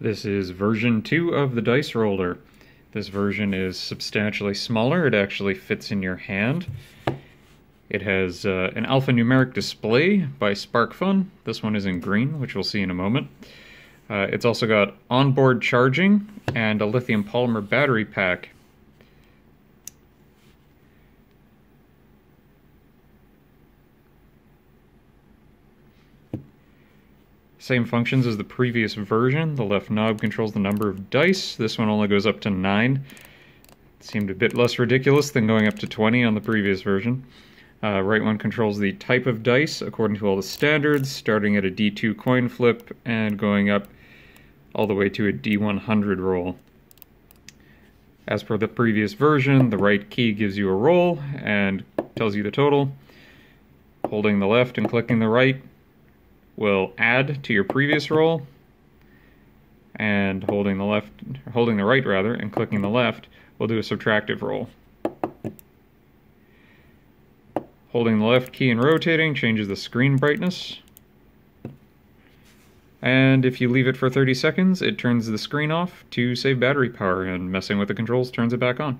This is version 2 of the dice roller. This version is substantially smaller, it actually fits in your hand. It has uh, an alphanumeric display by SparkFun. This one is in green, which we'll see in a moment. Uh, it's also got onboard charging and a lithium polymer battery pack. Same functions as the previous version. The left knob controls the number of dice. This one only goes up to 9. It seemed a bit less ridiculous than going up to 20 on the previous version. Uh, right one controls the type of dice according to all the standards, starting at a D2 coin flip and going up all the way to a D100 roll. As per the previous version, the right key gives you a roll and tells you the total. Holding the left and clicking the right will add to your previous roll and holding the left holding the right rather and clicking the left will do a subtractive roll. Holding the left key and rotating changes the screen brightness. And if you leave it for 30 seconds, it turns the screen off to save battery power, and messing with the controls turns it back on.